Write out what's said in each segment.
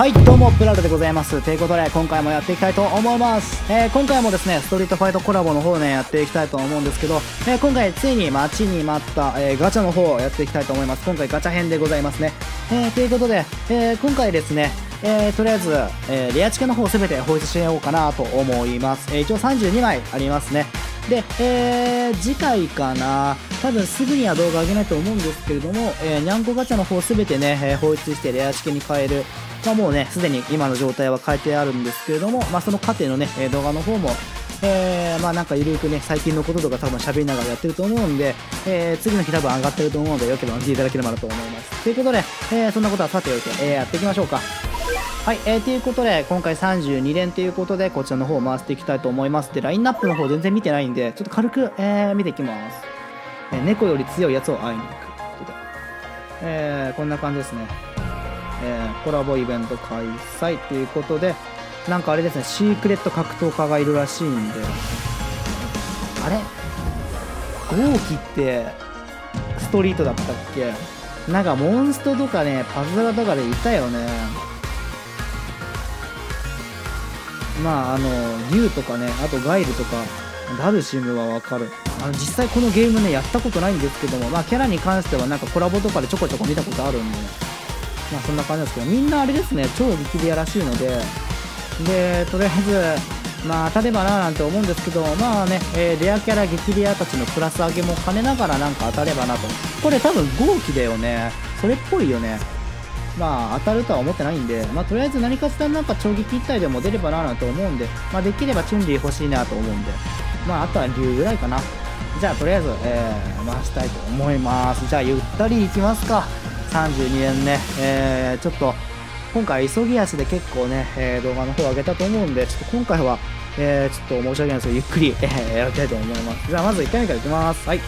はいどうもプラルでございます。ということで今回もやっていきたいと思います、えー今回もですねストリートファイトコラボの方ねやっていきたいと思うんですけど、えー今回ついに待ちに待った、えーガチャの方をやっていきたいと思います。今回ガチャ編でございますね、えーということで、えー今回ですねえーとりあえず、えレアチケの方すべて放出しようかなと思います、え一応32枚ありますね。で、えー次回かな多分すぐには動画上げないと思うんですけれども、えー、にゃんこガチャの方すべてね、えー放出してレアチケに変えるまあ、もうね、すでに今の状態は変えてあるんですけれども、まあ、その過程のね、え動画の方も、えーまあなんかゆるくね、最近のこととか多分喋りながらやってると思うんで、えー次の日多分上がってると思うので、よければ見ていただければなと思います。ということで、えーそんなことはさておいて、えーやっていきましょうか。はい、えー、ということで、今回32連ということで、こちらの方を回していきたいと思います。で、ラインナップの方全然見てないんで、ちょっと軽く、えー見ていきます。えー猫より強いやつを会いに行く。ことでえーこんな感じですね。えーコラボイベント開催ということで、なんかあれですね、シークレット格闘家がいるらしいんで、あれ？豪気ってストリートだったっけ？なんかモンストとかね、パズドラとかでいたよね。まあ、あの、竜とかね、あとガイルとか、ダルシムはわかる。あの、実際このゲームね、やったことないんですけども、まあ、キャラに関してはなんかコラボとかでちょこちょこ見たことあるんで、まあそんな感じですけど、みんなあれですね、超力レアらしいので、で、とりあえず、まあ当たればななんて思うんですけど、まあね、えーレアキャラ激レアたちのプラス上げも兼ねながらなんか当たればなと。これ多分豪気だよね。それっぽいよね。まあ当たるとは思ってないんで、まあとりあえず何かしらなんか超撃一体でも出ればなぁなんて思うんで、まあできればチュンリー欲しいなと思うんで、まああとは竜ぐらいかな。じゃあとりあえず、えー回したいと思います。じゃあゆったりいきますか。32年ね、えーちょっと今回急ぎ足で結構ね、えー動画の方上げたと思うんで、ちょっと今回は、えーちょっと申し訳ないですけど、ゆっくり、えーやりたいと思います。じゃあまず1回目からいきます。はい。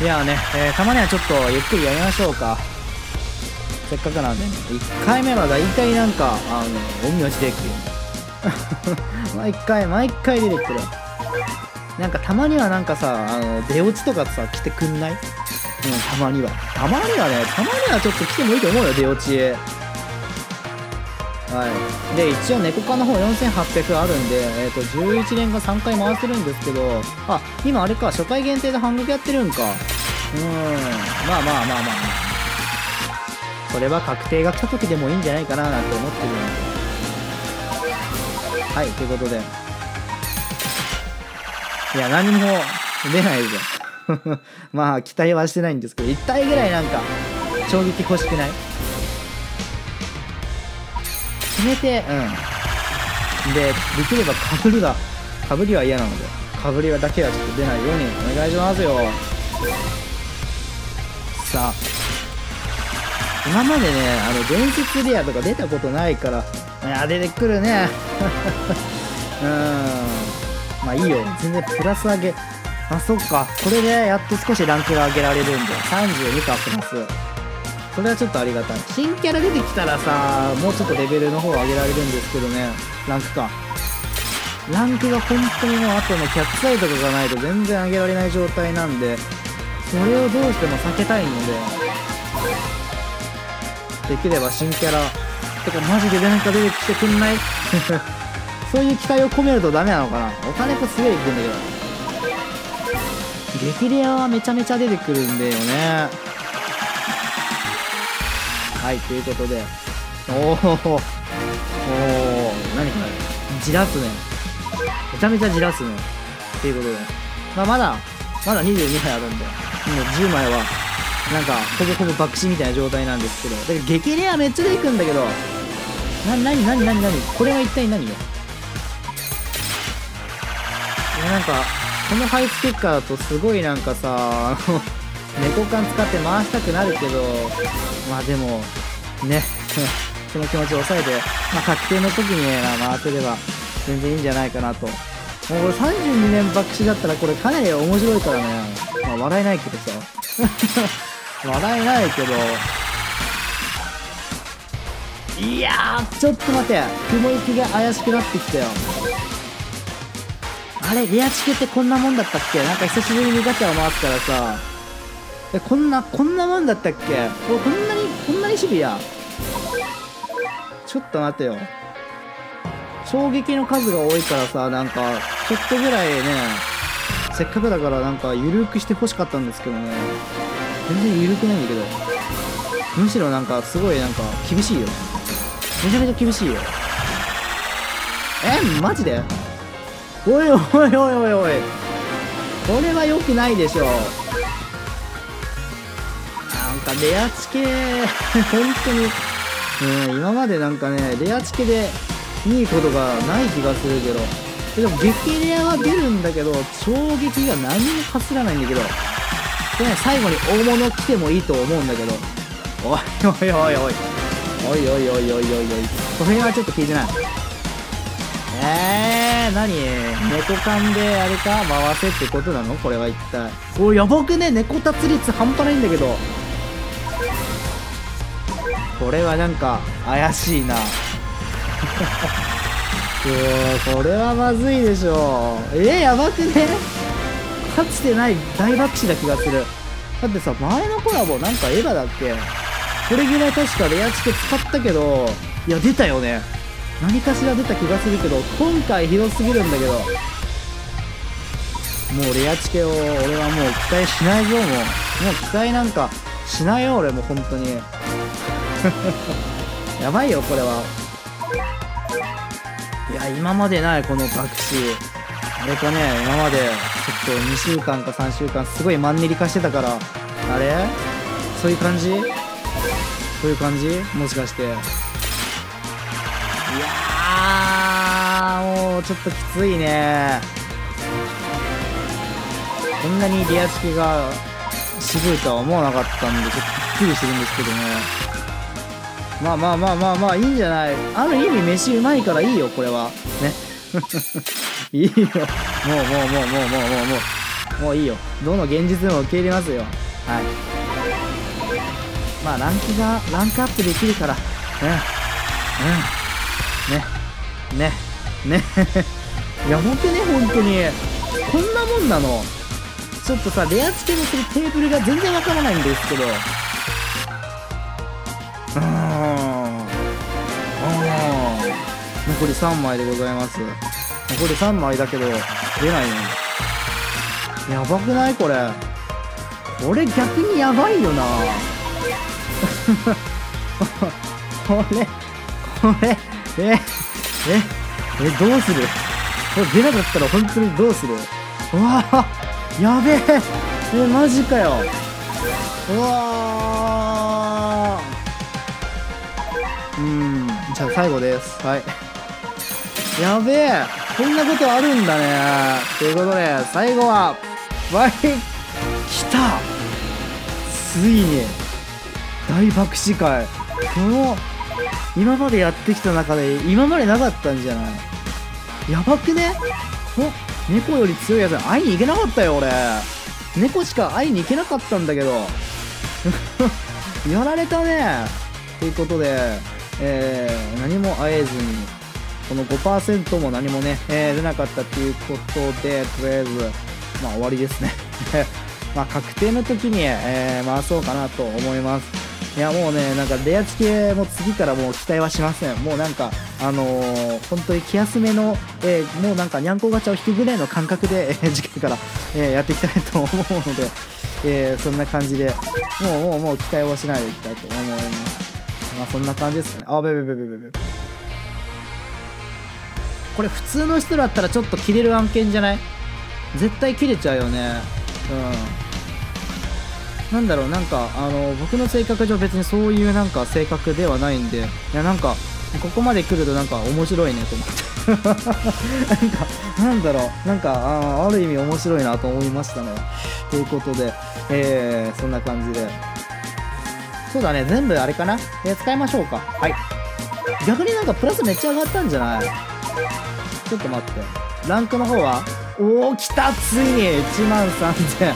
いやーね、えーたまにはちょっとゆっくりやりましょうか。せっかくなんでね、1回目は大体なんか、あの、おみ落ちできる。毎回、毎回出てくる。なんかたまにはなんかさ、あの、出落ちとかさ、来てくんない？うん、たまには。たまにはね、たまにはちょっと来てもいいと思うよ、出落ち。はい。で、一応猫科の方4800あるんで、えっ、と、11連が3回回せるんですけど、あ、今あれか、初回限定で半額やってるんか。うん、まあまあまあまあまあ。これは確定が来た時でもいいんじゃないかななんて思ってるんで。はい、ということで。いや、何も出ないぞ。まあ、期待はしてないんですけど、1体ぐらいなんか、衝撃欲しくない？決めて、うん。で、できればかぶりが、かぶりは嫌なので、かぶりはだけはちょっと出ないようにお願いしますよ。さあ、今までね、あの、伝説レアとか出たことないから、あ、出てくるね。うん。まあいいよ。全然プラス上げ。あ、そっか。これでやっと少しランクが上げられるんで。32か、プラス。それはちょっとありがたい。新キャラ出てきたらさ、もうちょっとレベルの方上げられるんですけどね。ランクか。ランクが本当にもうあとのキャッツアイとかがないと全然上げられない状態なんで、それをどうしても避けたいので、できれば新キャラ、てかマジでなんか出てきてくんない？そういう期待を込めるとダメなのかな？お金とすげえいくんだけど。激レアはめちゃめちゃ出てくるんだよね。はい、ということで。おー、おー、何これ？じらすね。めちゃめちゃじらすね。ということで。まあ、まだ、まだ22杯あるんで、もう10枚は、なんか、ほぼほぼ爆死みたいな状態なんですけど。だから激レアめっちゃ出てくんだけど、な、なになになになに？これは一体何よ？いや、なんか、このハイスペッカーだとすごいなんかさ、猫缶使って回したくなるけど、まあでも、ね、その気持ちを抑えて、まあ確定の時にね、回せれば全然いいんじゃないかなと。もうこれ32年爆死だったらこれかなり面白いからね、まあ笑えないけどさ。笑えないけど、いや、ちょっと待て、雲行きが怪しくなってきたよ。あれ、レアチケってこんなもんだったっけ？なんか久しぶりにガチャを回すからさ、え、こんな、こんなもんだったっけ？ここんなに、こんなにシビア？ちょっと待てよ。衝撃の数が多いからさなんかちょっとぐらいねせっかくだからなんか緩くしてほしかったんですけどね。全然緩くないんだけど。むしろなんかすごいなんか厳しいよめちゃめちゃ厳しいよ。えマジで？おいおいおいおいおい。これは良くないでしょなんかレアチケ 本当に。うん今までなんかねレアチケでいいことがない気がするけど。でも激レアは出るんだけど衝撃が何もかすらないんだけど。でね最後に大物来てもいいと思うんだけど。おいおいおいおい。おいおいおいおいおいおい。これはちょっと聞いてない。えー、何？猫缶であれか？回せってことなの？これは一体。おやばくね？猫達率半端ないんだけど。これはなんか怪しいな。うわこれはまずいでしょえー、やばくね？かつてない大爆死な気がする。だってさ前のコラボなんかエヴァだっけ？これぐらい確かレアチケ使ったけどいや出たよね。何かしら出た気がするけど今回ひどすぎるんだけど。もうレアチケを俺はもう期待しないぞもう。もう期待なんかしないよ俺も本当に。やばいよこれは。いや今までないこの爆死。あれかね今までちょっと2週間か3週間すごいマンネリ化してたからあれ？そういう感じ？そういう感じ？もしかして。いやーもうちょっときついね。こんなにリアチキが渋いとは思わなかったんでちょっとびっくりしてるんですけどね。まあまあまあまあまあいいんじゃない？ある意味飯うまいからいいよこれは。ね。いいよ。もうもうもうもうもうもうもう。もういいよ。どの現実でも受け入れますよ。はい。まあ、ランクが、ランクアップできるから。うん。うん。ね。ね。ね。やばくね、本当に。こんなもんなの。ちょっとさ、レア付けのするテーブルが全然わからないんですけど。うーん。残り3枚でございます。残り3枚だけど出ないね。やばくない？これ。これ逆にやばいよな。これこれえええどうする？これ出なかったら本当にどうする？うわやべえ。えマジかよ。うわうんじゃあ最後です。はい。やべえ。こんなことあるんだね。ということで最後はわい来た。ついに大爆死会。この今までやってきた中で今までなかったんじゃない？やばくね？お猫より強いやつ。会いに行けなかったよ俺。猫しか会いに行けなかったんだけど。やられたね。ということで、えー、何も会えずに。この5%も何もね、えー、出なかったっていうことでとりあえずまあ終わりですね まあ確定の時に、えー、回そうかなと思いますいやもうね、なんかレアチケも次からもう期待はしません。もうなんか、あのー、本当に気休めの、えー、もうなんかにゃんこガチャを引くぐらいの感覚で、えー、次回から、えー、やっていきたいと思うので、えー、そんな感じで、もうもうもう期待はしないでいきたいと思います。まあそんな感じですね。あ、べべべべべべ。これ普通の人だったらちょっと切れる案件じゃない？絶対切れちゃうよね。うん。なんだろう、なんか、あの、僕の性格上別にそういうなんか性格ではないんで、いや、なんか、ここまで来るとなんか面白いねと思って。なんか、なんだろう、なんか、あある意味面白いなと思いましたね。ということで、えー、そんな感じで。そうだね、全部あれかな？えー、使いましょうか。はい。逆になんかプラスめっちゃ上がったんじゃない？ちょっと待って。ランクの方はおお、来たついに !1 万3000。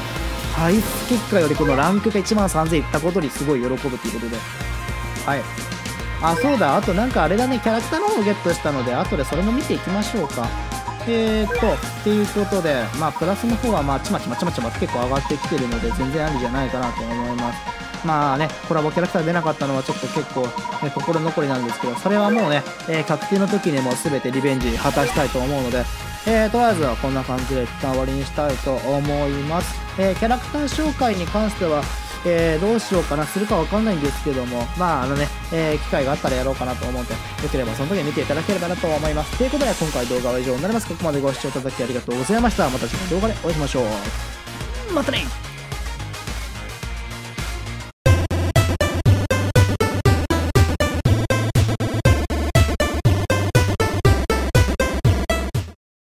排出結果よりこのランクが1万3000いったことにすごい喜ぶということで。はい。あ、そうだ。あとなんかあれだね、キャラクターの方をゲットしたので、後でそれも見ていきましょうか。えーっと、っていうことで、まあ、プラスの方は、まあ、ちまちまちまちま結構上がってきてるので、全然ありじゃないかなと思います。まあねコラボキャラクター出なかったのはちょっと結構、ね、心残りなんですけどそれはもうね、えー、確定の時にも全てリベンジ果たしたいと思うのでえー、とりあえずはこんな感じで一旦終わりにしたいと思います、えー、キャラクター紹介に関してはえー、どうしようかな、するかわかんないんですけども、まあ、あのね、えー、機会があったらやろうかなと思うので、よければその時に見ていただければなと思います。ということで、今回動画は以上になります。ここまでご視聴いただきありがとうございました。また次の動画でお会いしましょう。またね